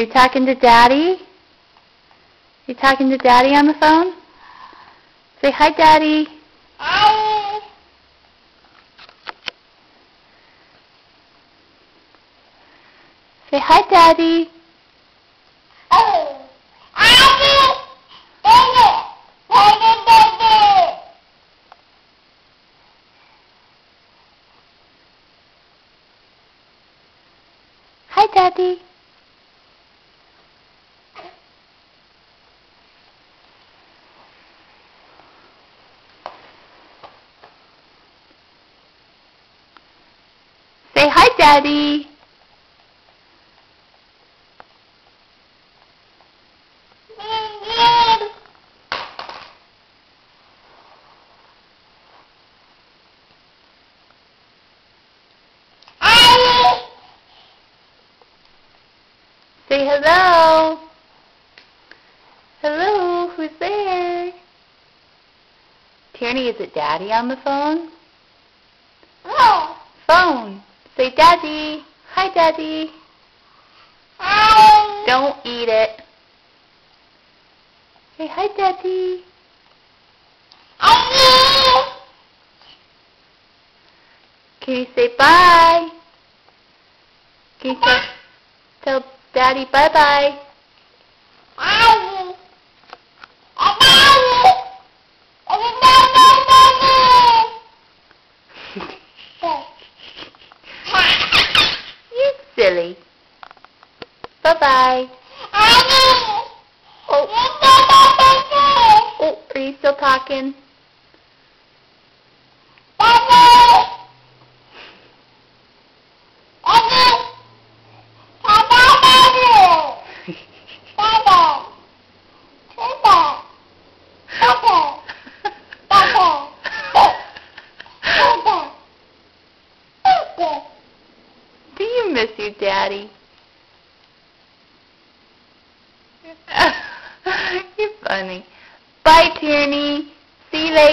Are you talking to Daddy? Are You talking to Daddy on the phone? Say hi, Daddy. Hi. Say hi, Daddy. Hi, Daddy. Say hi, Daddy. Say hello. Hello, who's there? Tierney, is it Daddy on the phone? No. Phone. Say Daddy. Hi, Daddy. Hi. Don't eat it. Say hi, Daddy. Hi. Can you say bye? Can you tell, tell Daddy bye-bye? You silly. Bye-bye. Oh, oh, are you still talking? Do you, Daddy. You're funny. Bye, Tierney. See you later.